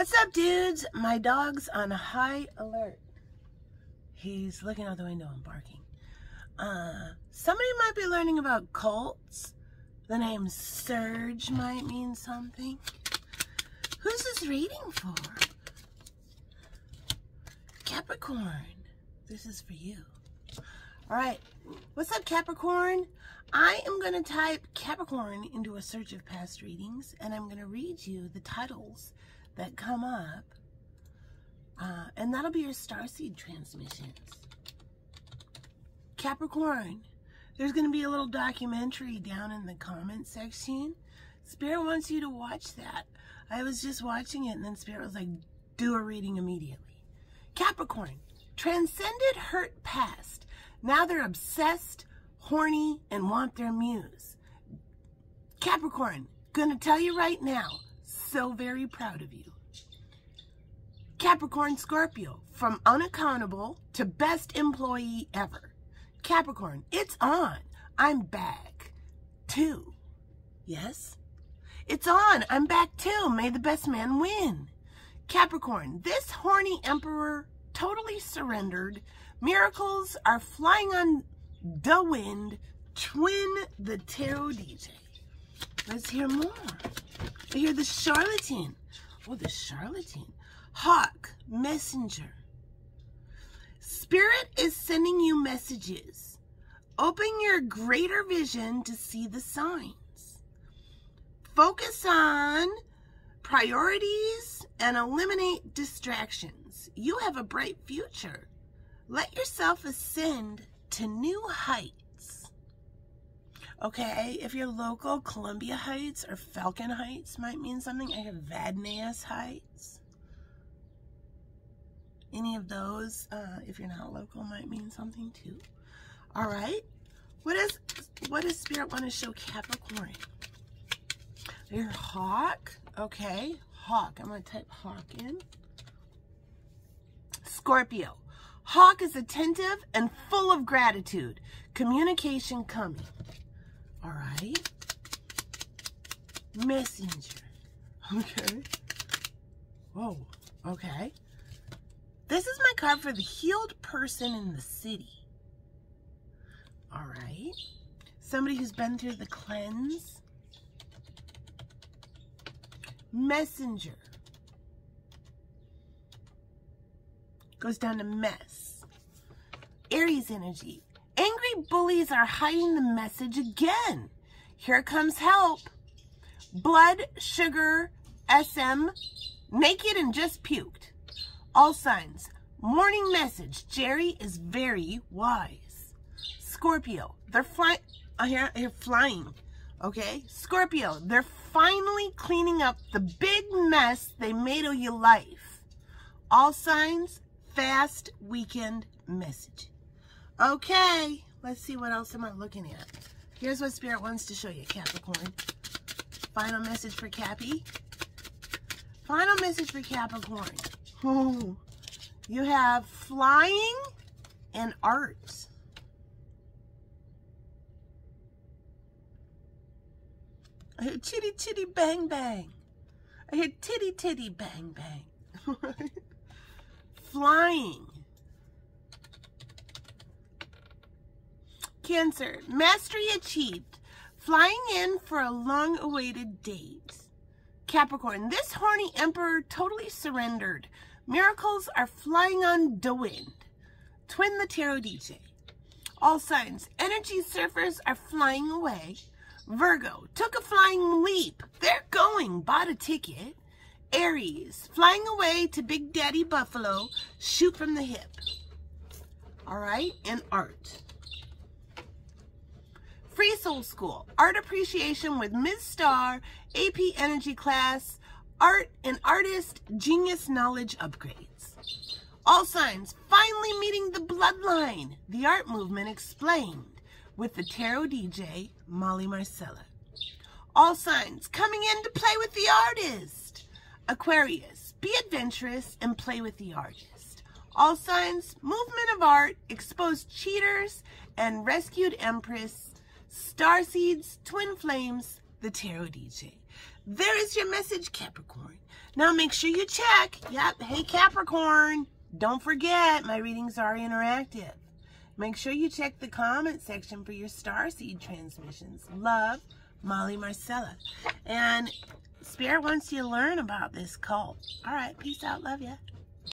What's up, dudes? My dog's on high alert. He's looking out the window and barking. Uh, somebody might be learning about cults. The name Serge might mean something. Who's this reading for? Capricorn. This is for you. All right. What's up, Capricorn? I am going to type Capricorn into a search of past readings, and I'm going to read you the titles that come up, uh, and that'll be your starseed transmissions. Capricorn, there's going to be a little documentary down in the comment section. Spirit wants you to watch that. I was just watching it, and then Spirit was like, do a reading immediately. Capricorn, transcended hurt past. Now they're obsessed, horny, and want their muse. Capricorn, gonna tell you right now, so very proud of you. Capricorn Scorpio, from unaccountable to best employee ever. Capricorn, it's on. I'm back. too. Yes? It's on. I'm back too. May the best man win. Capricorn, this horny emperor totally surrendered. Miracles are flying on the wind. Twin the tarot DJ. Let's hear more. I hear the charlatan. Oh, the charlatan. Hawk, messenger. Spirit is sending you messages. Open your greater vision to see the signs. Focus on priorities and eliminate distractions. You have a bright future. Let yourself ascend to new heights. Okay, if you're local, Columbia Heights or Falcon Heights might mean something. I have Vadnais Heights any of those, uh, if you're not local, might mean something too. All right. What is what does Spirit want to show Capricorn? Your hawk. Okay. Hawk. I'm going to type hawk in. Scorpio. Hawk is attentive and full of gratitude. Communication coming. All right. Messenger. Okay. Whoa. Okay. This is my card for the healed person in the city. All right. Somebody who's been through the cleanse. Messenger. Goes down to mess. Aries energy. Bullies are hiding the message again. Here comes help. Blood, sugar, SM, naked and just puked. All signs. Morning message. Jerry is very wise. Scorpio. They're flying. Flying. Okay. Scorpio. They're finally cleaning up the big mess they made of your life. All signs. Fast weekend message. Okay. Let's see what else am I looking at. Here's what Spirit wants to show you, Capricorn. Final message for Cappy. Final message for Capricorn. Oh, you have flying and art. I hear chitty chitty bang bang. I hear titty titty bang bang. Flying. Cancer, mastery achieved. Flying in for a long awaited date. Capricorn, this horny emperor totally surrendered. Miracles are flying on the wind. Twin the Tarot DJ. All signs. Energy surfers are flying away. Virgo took a flying leap. They're going. Bought a ticket. Aries flying away to Big Daddy Buffalo. Shoot from the hip. All right. And art. Free Soul School. Art Appreciation with Ms. Star. AP Energy class art and artist genius knowledge upgrades. All signs finally meeting the bloodline, the art movement explained with the tarot DJ, Molly Marcella. All signs coming in to play with the artist. Aquarius, be adventurous and play with the artist. All signs, movement of art, exposed cheaters and rescued empress, starseeds, twin flames, the tarot DJ. There is your message, Capricorn. Now make sure you check. Yep. Hey, Capricorn. Don't forget, my readings are interactive. Make sure you check the comment section for your star seed transmissions. Love, Molly Marcella. And Spirit wants you to learn about this cult. All right. Peace out. Love ya.